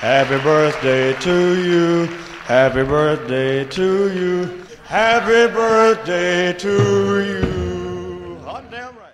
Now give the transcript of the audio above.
Happy birthday to you. Happy birthday to you. Happy birthday to you. Hot damn right.